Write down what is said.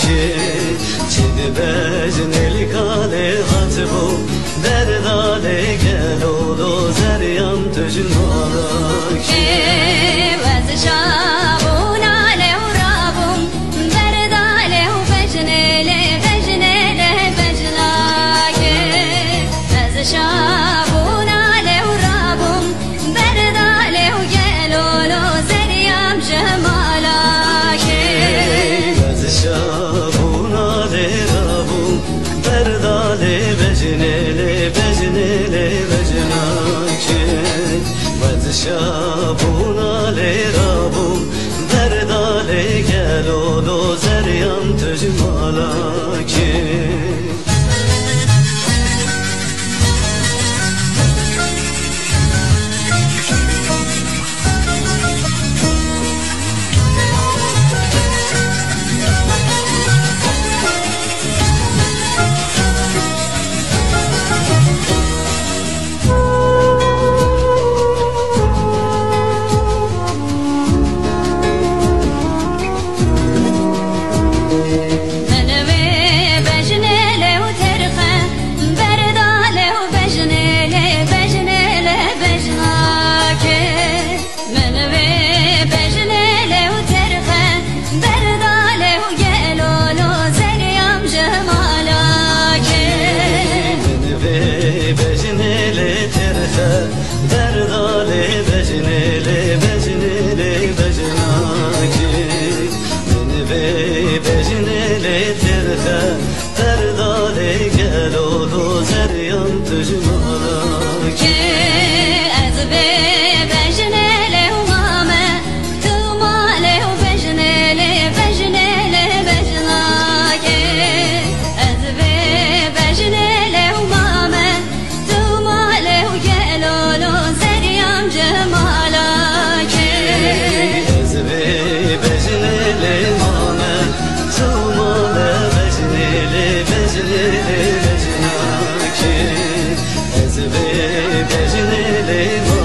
bejnakşi Çidi bejneli kale hatbu Derdale gel olo zeryan tücün தருதோ Aleluia.